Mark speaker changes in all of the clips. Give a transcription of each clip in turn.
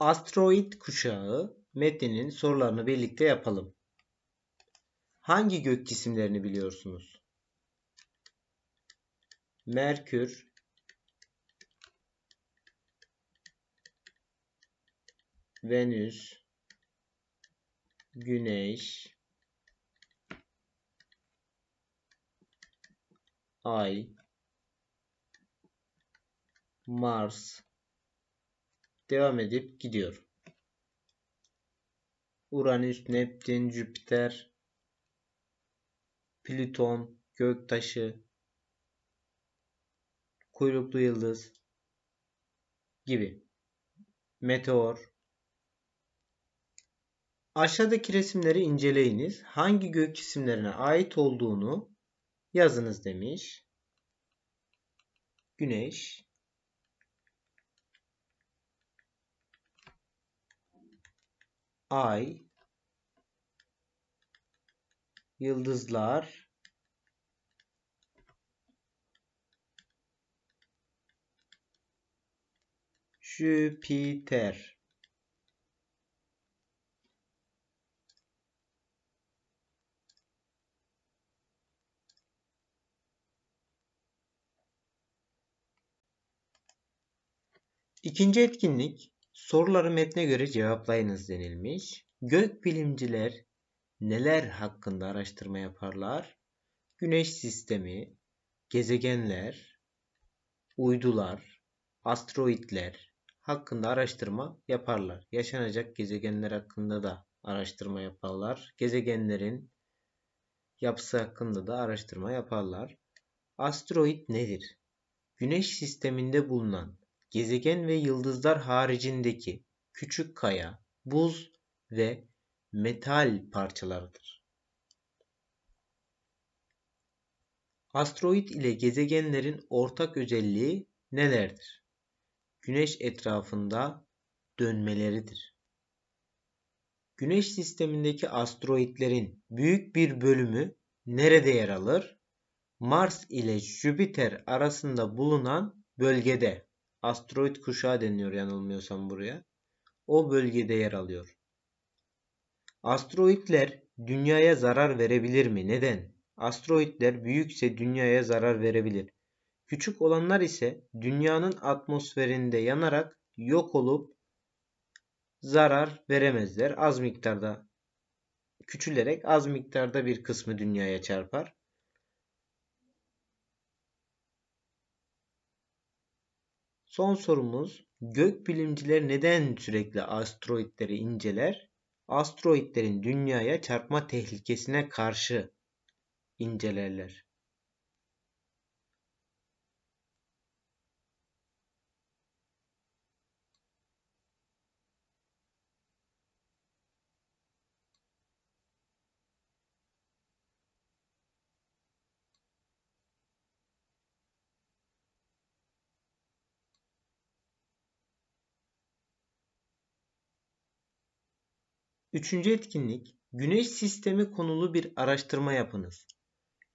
Speaker 1: Asteroid kuşağı metninin sorularını birlikte yapalım. Hangi gök cisimlerini biliyorsunuz? Merkür, Venüs, Güneş, Ay, Mars devam edip gidiyor. Uranüs, Neptün, Jüpiter, Plüton, göktaşı, kuyruklu yıldız gibi. Meteor. Aşağıdaki resimleri inceleyiniz. Hangi gök cisimlerine ait olduğunu yazınız demiş. Güneş, Ay, yıldızlar, Jüpiter. İkinci etkinlik soruları metne göre cevaplayınız denilmiş. Gökbilimciler neler hakkında araştırma yaparlar? Güneş sistemi, gezegenler, uydular, asteroidler hakkında araştırma yaparlar. Yaşanacak gezegenler hakkında da araştırma yaparlar. Gezegenlerin yapısı hakkında da araştırma yaparlar. Asteroid nedir? Güneş sisteminde bulunan gezegen ve yıldızlar haricindeki küçük kaya, buz ve metal parçalarıdır. Asteroid ile gezegenlerin ortak özelliği nelerdir? Güneş etrafında dönmeleridir. Güneş sistemindeki asteroidlerin büyük bir bölümü nerede yer alır? Mars ile Jüpiter arasında bulunan bölgede. Asteroid kuşağı deniyor yanılmıyorsam buraya. O bölgede yer alıyor. Asteroidler dünyaya zarar verebilir mi? Neden? Asteroidler büyükse dünyaya zarar verebilir. Küçük olanlar ise dünyanın atmosferinde yanarak yok olup zarar veremezler. Az miktarda küçülerek az miktarda bir kısmı dünyaya çarpar. Son sorumuz gökbilimciler neden sürekli asteroidleri inceler? Asteroidlerin dünyaya çarpma tehlikesine karşı incelerler. Üçüncü etkinlik, Güneş sistemi konulu bir araştırma yapınız.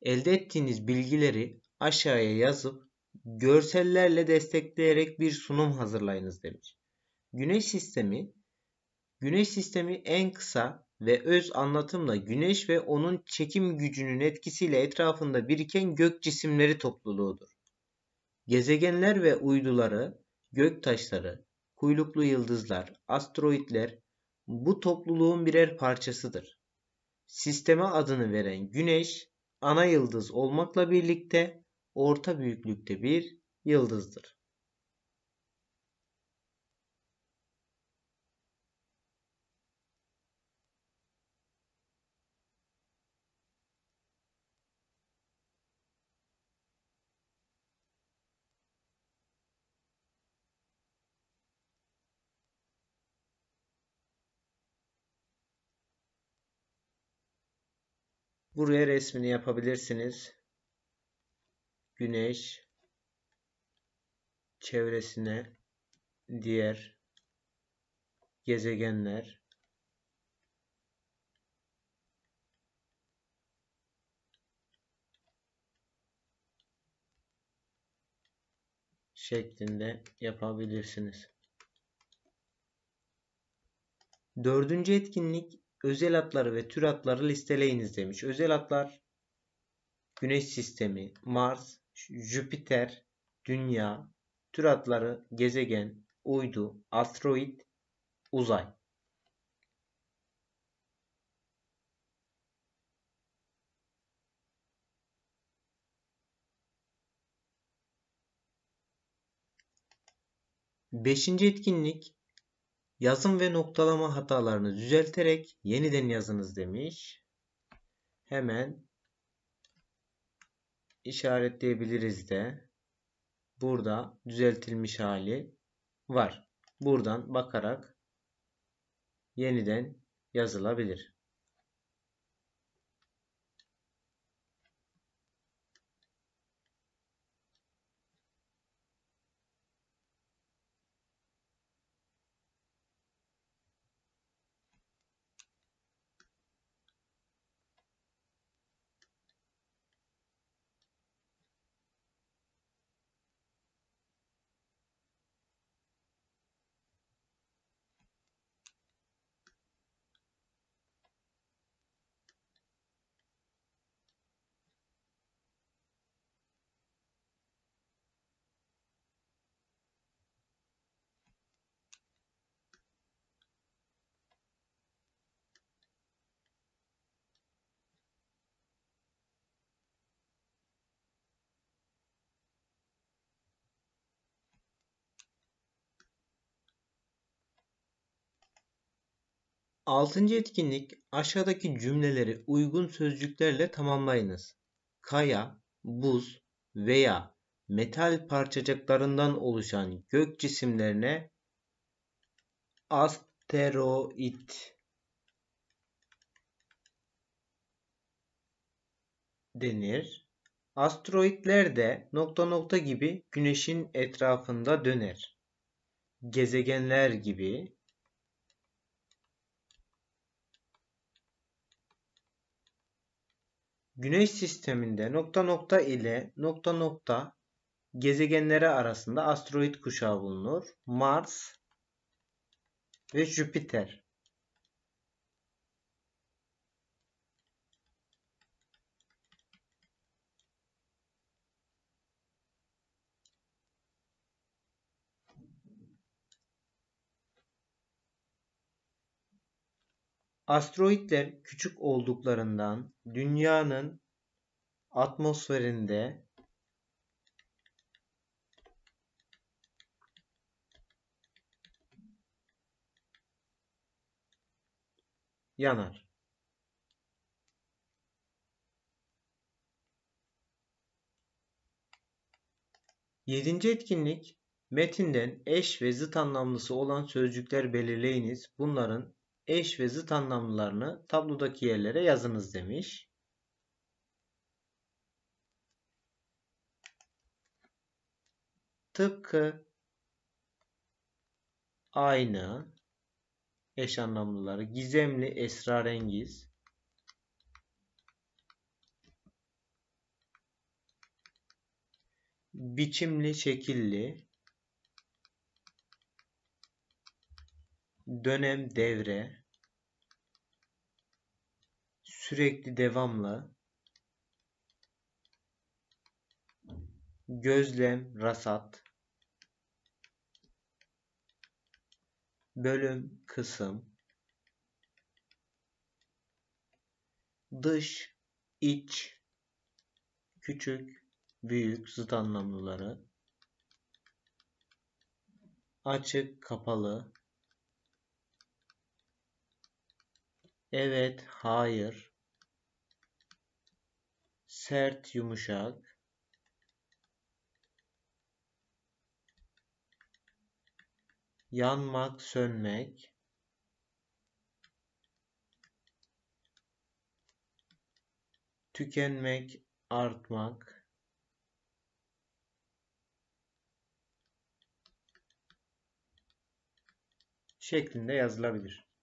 Speaker 1: Elde ettiğiniz bilgileri aşağıya yazıp görsellerle destekleyerek bir sunum hazırlayınız demiş. Güneş sistemi Güneş sistemi en kısa ve öz anlatımla Güneş ve onun çekim gücünün etkisiyle etrafında biriken gök cisimleri topluluğudur. Gezegenler ve uyduları, gök taşları, kuyruklu yıldızlar, asteroidler bu topluluğun birer parçasıdır. Sisteme adını veren Güneş, ana yıldız olmakla birlikte orta büyüklükte bir yıldızdır. Buraya resmini yapabilirsiniz. Güneş çevresine diğer gezegenler şeklinde yapabilirsiniz. Dördüncü etkinlik özel adları ve tür adları listeleyiniz demiş. Özel adlar Güneş sistemi, Mars, Jüpiter, Dünya, tür adları gezegen, uydu, asteroid, uzay. Beşinci etkinlik yazım ve noktalama hatalarını düzelterek yeniden yazınız demiş. Hemen işaretleyebiliriz de burada düzeltilmiş hali var. Buradan bakarak yeniden yazılabilir. Altıncı etkinlik aşağıdaki cümleleri uygun sözcüklerle tamamlayınız. Kaya, buz veya metal parçacıklarından oluşan gök cisimlerine asteroid denir. Asteroidler de nokta nokta gibi güneşin etrafında döner. Gezegenler gibi Güneş sisteminde nokta nokta ile nokta nokta gezegenleri arasında asteroid kuşağı bulunur. Mars ve Jüpiter. Asteroidler küçük olduklarından Dünya'nın atmosferinde yanar. Yedinci etkinlik metinden eş ve zıt anlamlısı olan sözcükler belirleyiniz. Bunların eş ve zıt anlamlarını tablodaki yerlere yazınız demiş. Tıpkı aynı eş anlamlıları gizemli, esrarengiz, biçimli, şekilli, dönem, devre, sürekli, devamlı, gözlem, rasat, bölüm, kısım, dış, iç, küçük, büyük zıt anlamlıları, açık, kapalı, Evet, hayır. Sert, yumuşak. Yanmak, sönmek. Tükenmek, artmak. şeklinde yazılabilir.